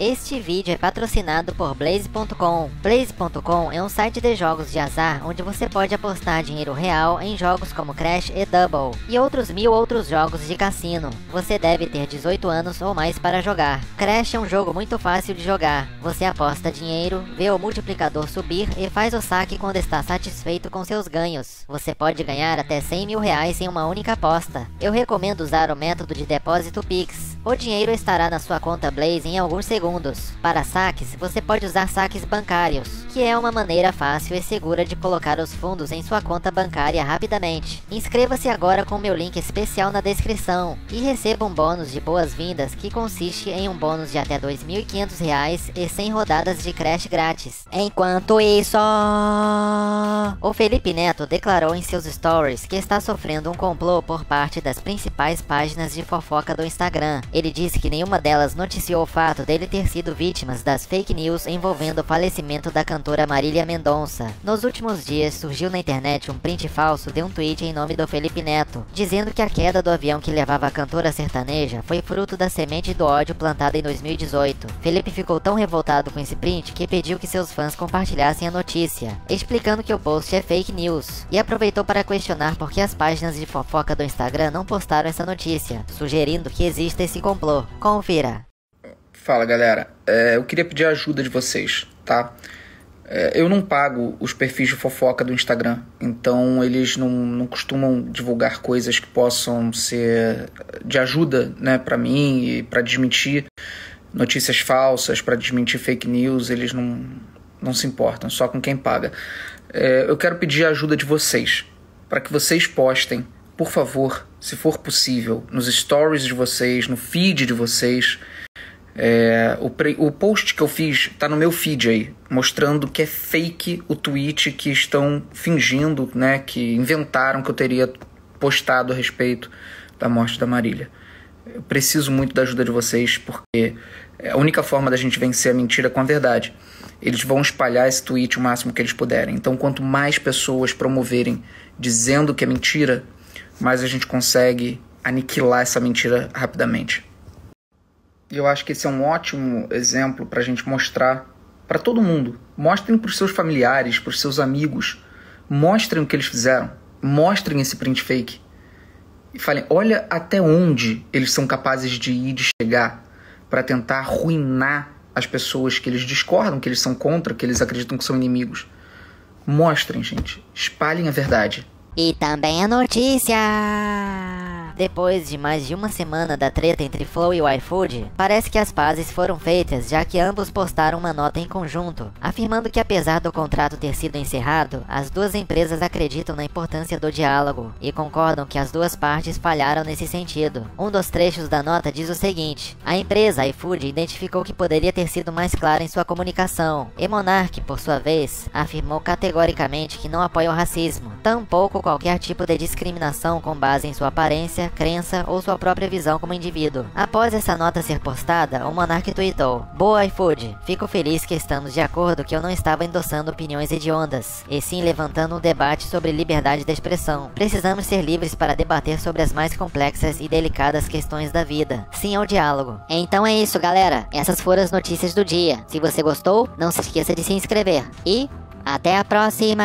Este vídeo é patrocinado por Blaze.com. Blaze.com é um site de jogos de azar onde você pode apostar dinheiro real em jogos como Crash e Double e outros mil outros jogos de cassino. Você deve ter 18 anos ou mais para jogar. Crash é um jogo muito fácil de jogar. Você aposta dinheiro, vê o multiplicador subir e faz o saque quando está satisfeito com seus ganhos. Você pode ganhar até 100 mil reais em uma única aposta. Eu recomendo usar o método de depósito Pix. O dinheiro estará na sua conta Blaze em alguns segundos. Para saques, você pode usar saques bancários, que é uma maneira fácil e segura de colocar os fundos em sua conta bancária rapidamente. Inscreva-se agora com meu link especial na descrição e receba um bônus de boas-vindas que consiste em um bônus de até R$ 2.500 e 100 rodadas de Crash grátis. Enquanto isso, o Felipe Neto declarou em seus stories que está sofrendo um complô por parte das principais páginas de fofoca do Instagram. Ele disse que nenhuma delas noticiou o fato dele ter sido vítima das fake news envolvendo o falecimento da cantora Marília Mendonça. Nos últimos dias, surgiu na internet um print falso de um tweet em nome do Felipe Neto, dizendo que a queda do avião que levava a cantora sertaneja foi fruto da semente do ódio plantada em 2018. Felipe ficou tão revoltado com esse print que pediu que seus fãs compartilhassem a notícia, explicando que o post é fake news, e aproveitou para questionar por que as páginas de fofoca do Instagram não postaram essa notícia, sugerindo que exista esse complô. Confira. Fala galera, é, eu queria pedir a ajuda de vocês, tá? É, eu não pago os perfis de fofoca do Instagram, então eles não, não costumam divulgar coisas que possam ser de ajuda né, para mim e para desmentir notícias falsas, para desmentir fake news, eles não, não se importam, só com quem paga. É, eu quero pedir a ajuda de vocês, para que vocês postem, por favor, se for possível, nos stories de vocês, no feed de vocês é, o, pre, o post que eu fiz tá no meu feed aí, mostrando que é fake o tweet que estão fingindo, né, que inventaram que eu teria postado a respeito da morte da Marília. Eu preciso muito da ajuda de vocês, porque é a única forma da gente vencer a mentira com a verdade. Eles vão espalhar esse tweet o máximo que eles puderem. Então, quanto mais pessoas promoverem dizendo que é mentira, mais a gente consegue aniquilar essa mentira rapidamente. Eu acho que esse é um ótimo exemplo para a gente mostrar para todo mundo. Mostrem para os seus familiares, para os seus amigos. Mostrem o que eles fizeram. Mostrem esse print fake. E falem: olha até onde eles são capazes de ir, de chegar, para tentar arruinar as pessoas que eles discordam, que eles são contra, que eles acreditam que são inimigos. Mostrem, gente. Espalhem a verdade. E também a notícia! Depois de mais de uma semana da treta entre Flow e o iFood, parece que as pazes foram feitas, já que ambos postaram uma nota em conjunto, afirmando que apesar do contrato ter sido encerrado, as duas empresas acreditam na importância do diálogo e concordam que as duas partes falharam nesse sentido. Um dos trechos da nota diz o seguinte: A empresa iFood identificou que poderia ter sido mais clara em sua comunicação, e Monark, por sua vez, afirmou categoricamente que não apoia o racismo, tampouco qualquer tipo de discriminação com base em sua aparência crença ou sua própria visão como indivíduo. Após essa nota ser postada, o Monark tweetou: Boa iFood, fico feliz que estamos de acordo que eu não estava endossando opiniões hediondas, e sim levantando um debate sobre liberdade de expressão. Precisamos ser livres para debater sobre as mais complexas e delicadas questões da vida. Sim ao diálogo. Então é isso, galera. Essas foram as notícias do dia. Se você gostou, não se esqueça de se inscrever. E até a próxima!